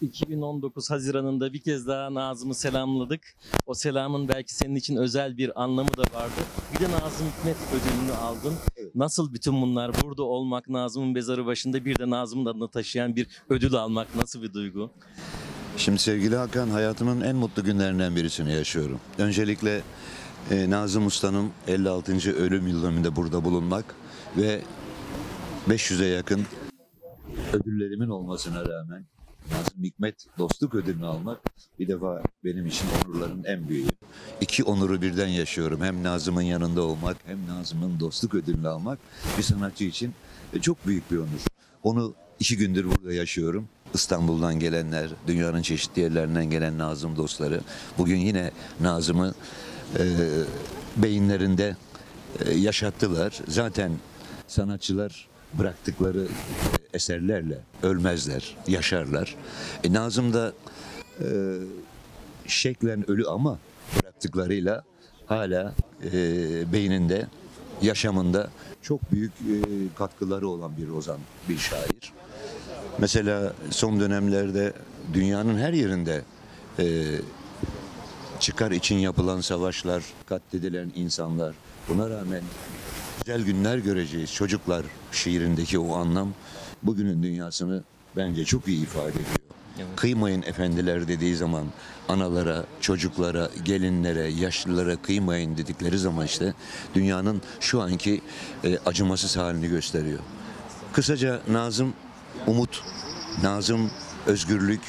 2019 Haziran'ında bir kez daha Nazım'ı selamladık. O selamın belki senin için özel bir anlamı da vardı. Bir de Nazım Hikmet ödülünü aldın. Nasıl bütün bunlar burada olmak, Nazım'ın mezarı başında bir de Nazım'ın adını taşıyan bir ödül almak nasıl bir duygu? Şimdi sevgili Hakan hayatımın en mutlu günlerinden birisini yaşıyorum. Öncelikle e, Nazım Usta'nın 56. ölüm yıl dönümünde burada bulunmak ve 500'e yakın ödüllerimin olmasına rağmen Nazım Hikmet dostluk ödülünü almak bir defa benim için onurların en büyüğü. İki onuru birden yaşıyorum. Hem Nazım'ın yanında olmak hem Nazım'ın dostluk ödülünü almak bir sanatçı için e, çok büyük bir onur. Onu iki gündür burada yaşıyorum. İstanbul'dan gelenler, dünyanın çeşitli yerlerinden gelen Nazım dostları. Bugün yine Nazım'ı e, beyinlerinde e, yaşattılar. Zaten sanatçılar bıraktıkları eserlerle ölmezler, yaşarlar. E, Nazım da e, şeklen ölü ama bıraktıklarıyla hala e, beyninde, yaşamında çok büyük e, katkıları olan bir ozan, bir şair. Mesela son dönemlerde dünyanın her yerinde e, çıkar için yapılan savaşlar, katledilen insanlar, buna rağmen güzel günler göreceğiz. Çocuklar şiirindeki o anlam bugünün dünyasını bence çok iyi ifade ediyor. Evet. Kıymayın efendiler dediği zaman analara, çocuklara, gelinlere, yaşlılara kıymayın dedikleri zaman işte dünyanın şu anki e, acımasız halini gösteriyor. Kısaca Nazım umut, Nazım özgürlük,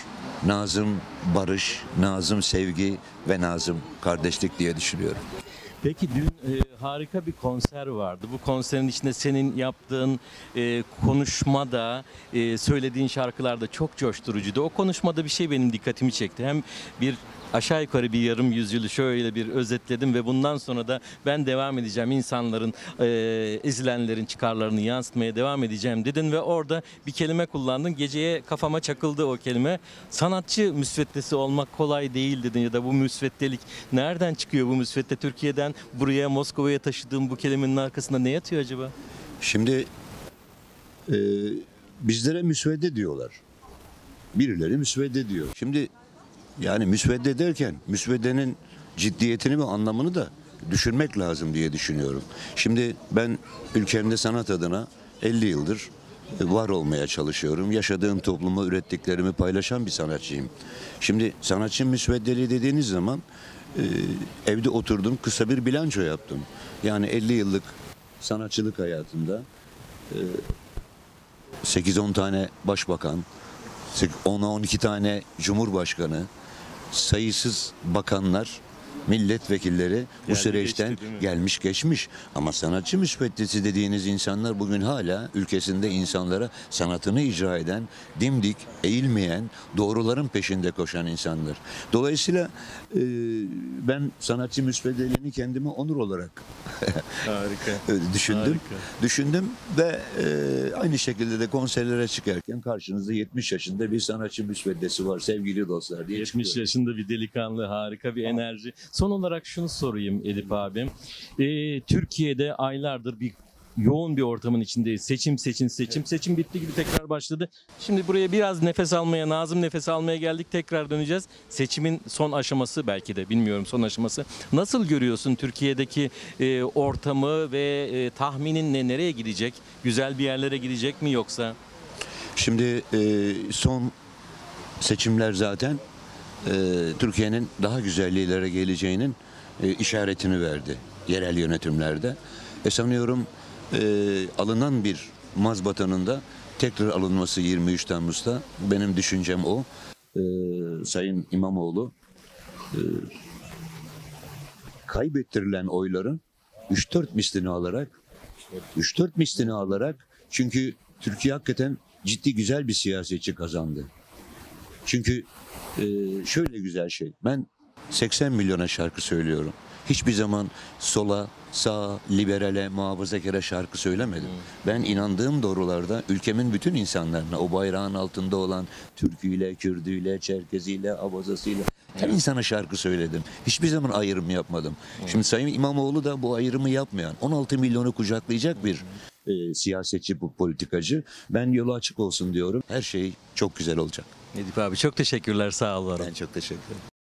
Nazım barış, Nazım sevgi ve Nazım kardeşlik diye düşünüyorum. Peki dün e, harika bir konser vardı. Bu konserin içinde senin yaptığın e, konuşmada, e, söylediğin şarkılar da çok coşturucuydu. O konuşmada bir şey benim dikkatimi çekti. Hem bir aşağı yukarı bir yarım yüzyılı şöyle bir özetledim ve bundan sonra da ben devam edeceğim insanların, e, izleyenlerin çıkarlarını yansıtmaya devam edeceğim dedin ve orada bir kelime kullandın. Geceye kafama çakıldı o kelime. Sanatçı müsveddesi olmak kolay değil dedin ya da bu müsveddelik nereden çıkıyor bu müsvedde Türkiye'den buraya Moskova'ya taşıdığım bu kelimenin arkasında ne yatıyor acaba? Şimdi e, bizlere müsvedde diyorlar. Birileri müsvedde diyor. Şimdi yani müsvedde derken müsveddenin ciddiyetini ve anlamını da düşünmek lazım diye düşünüyorum. Şimdi ben ülkemde sanat adına 50 yıldır e, var olmaya çalışıyorum. Yaşadığım topluma ürettiklerimi paylaşan bir sanatçıyım. Şimdi sanatçı müsveddeli dediğiniz zaman e, evde oturdum kısa bir bilanço yaptım. Yani 50 yıllık sanatçılık hayatımda 8-10 tane başbakan, 10-12 tane cumhurbaşkanı, sayısız bakanlar, milletvekilleri bu Geldi süreçten geçti, değil mi? gelmiş geçmiş. Ama sanatçı müsveddesi dediğiniz insanlar bugün hala ülkesinde insanlara sanatını icra eden, dimdik, eğilmeyen, doğruların peşinde koşan insanlar. Dolayısıyla e, ben sanatçı müsveddeliğini kendime onur olarak Harika. Öyle düşündüm. Harika. Düşündüm ve e, aynı şekilde de konserlere çıkarken karşınızda 70 yaşında bir sanatçı müsveddesi var sevgili dostlar diye 70 çıkıyor. yaşında bir delikanlı, harika bir enerji. Son olarak şunu sorayım Edip abim. Ee, Türkiye'de aylardır bir yoğun bir ortamın içindeyiz. Seçim, seçim, seçim. Seçim bitti gibi tekrar başladı. Şimdi buraya biraz nefes almaya, Nazım nefes almaya geldik. Tekrar döneceğiz. Seçimin son aşaması belki de bilmiyorum son aşaması. Nasıl görüyorsun Türkiye'deki e, ortamı ve e, tahminin ne nereye gidecek? Güzel bir yerlere gidecek mi yoksa? Şimdi e, son seçimler zaten e, Türkiye'nin daha güzel yerlere geleceğinin e, işaretini verdi yerel yönetimlerde. E sanıyorum e, alınan bir mazbatanın da tekrar alınması 23 Temmuz'da benim düşüncem o. E, Sayın İmamoğlu e, kaybettirilen oyların 3-4 mislini alarak 3-4 mislini alarak çünkü Türkiye hakikaten ciddi güzel bir siyasetçi kazandı. Çünkü e, şöyle güzel şey. Ben 80 milyona şarkı söylüyorum. Hiçbir zaman sola, sağa, liberale, muhafazakara şarkı söylemedim. Ben inandığım doğrularda ülkemin bütün insanlarına, o bayrağın altında olan Türküyle, Kürdüyle, Çerkeziyle, Abazasıyla her insana şarkı söyledim. Hiçbir zaman ayrım yapmadım. Şimdi Sayın İmamoğlu da bu ayrımı yapmayan, 16 milyonu kucaklayacak bir e, siyasetçi, bu politikacı. Ben yolu açık olsun diyorum. Her şey çok güzel olacak. Edip abi çok teşekkürler sağ ol. var ol. Ben çok teşekkür ederim.